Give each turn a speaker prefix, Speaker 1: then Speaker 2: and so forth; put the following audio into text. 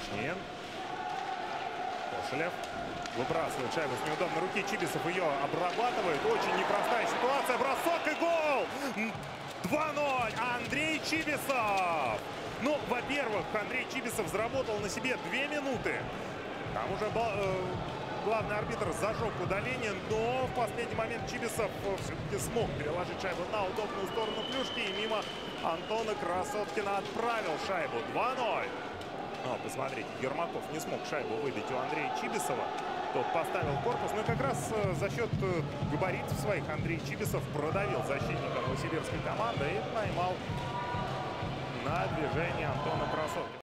Speaker 1: Пашнин. Кошелев выбрасывает шайбу с неудобной руки. Чибисов ее обрабатывает. Очень непростая ситуация. Бросок и гол! 2-0. Андрей Чибисов. Ну, во-первых, Андрей Чибисов заработал на себе две минуты. Там уже э, главный арбитр зажег удаление, но в последний момент Чибисов э, все-таки смог переложить шайбу на удобную сторону клюшки и мимо Антона Красоткина отправил шайбу 2-0. Но посмотрите, Ермаков не смог шайбу выбить у Андрея Чибисова. Тот поставил корпус. Ну и как раз э, за счет э, габаритов своих Андрей Чибисов продавил защитника новосибирской команды и поймал на движение Антона Красоткина.